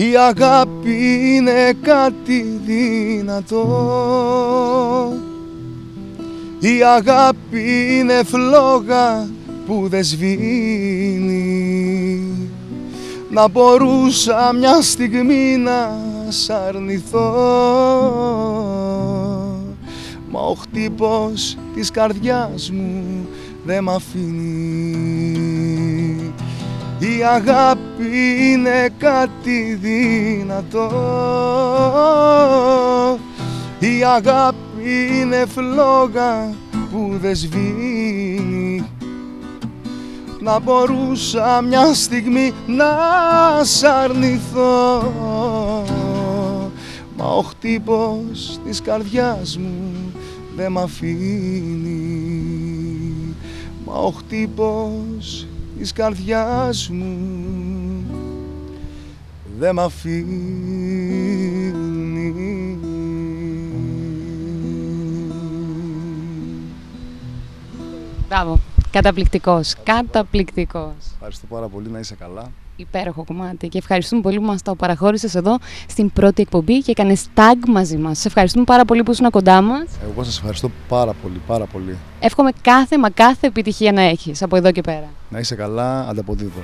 Η αγάπη είναι κάτι δυνατό. Η αγάπη είναι φλόγα που δεν σβήνει. Να μπορούσα μια στιγμή να σ' αρνηθώ. Μα ο χτύπος της καρδιάς μου δεν μ' αφήνει Η αγάπη είναι κάτι δυνατό Η αγάπη είναι φλόγα που δεν σβήνει. Να μπορούσα μια στιγμή να σ' αρνηθώ. Μα ο χτύπος της καρδιάς μου δεν μ' αφήνει. Μα ο χτύπος της καρδιάς μου δεν μ' αφήνεις Μπράβο. Καταπληκτικός. Καταπληκτικός. Ευχαριστώ πάρα πολύ, να είσαι καλά. Υπέροχο κομμάτι και ευχαριστούμε πολύ που μας το παραχώρησες εδώ στην πρώτη εκπομπή και έκανες tag μαζί μας. Σε ευχαριστούμε πάρα πολύ που ήσουν κοντά μας. Εγώ σας ευχαριστώ πάρα πολύ, πάρα πολύ. Εύχομαι κάθε μα κάθε επιτυχία να έχεις από εδώ και πέρα. Να είσαι καλά, ανταποδίδω.